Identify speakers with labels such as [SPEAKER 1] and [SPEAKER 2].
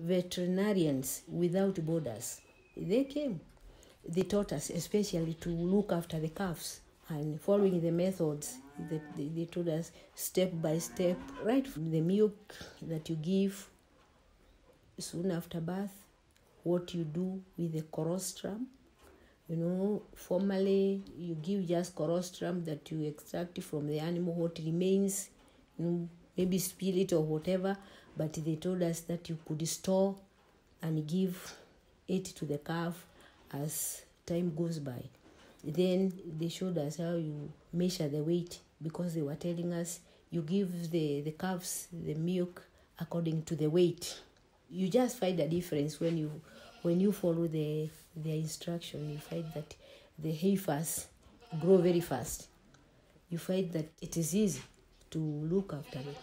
[SPEAKER 1] veterinarians without borders. They came. They taught us, especially to look after the calves and following the methods that they, they told us step by step, right from the milk that you give soon after birth, what you do with the colostrum. You know, formerly you give just colostrum that you extract from the animal, what remains, you know, maybe spirit or whatever, but they told us that you could store and give it to the calf as time goes by. Then they showed us how you measure the weight because they were telling us you give the, the calves the milk according to the weight. You just find a difference when you when you follow the their instruction. You find that the heifers grow very fast. You find that it is easy to look after them.